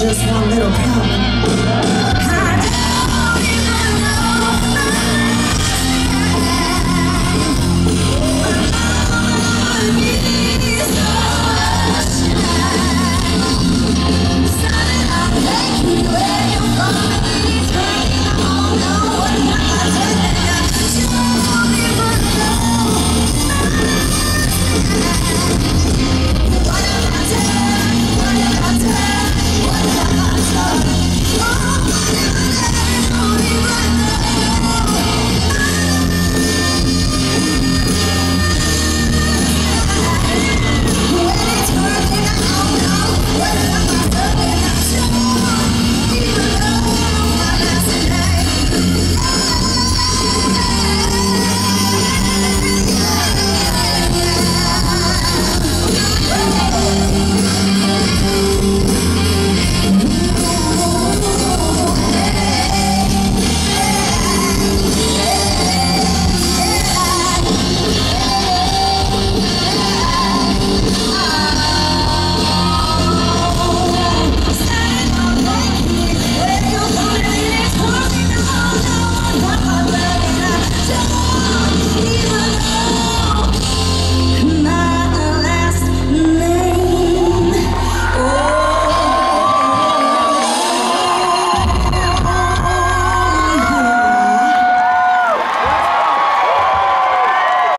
just one little problem.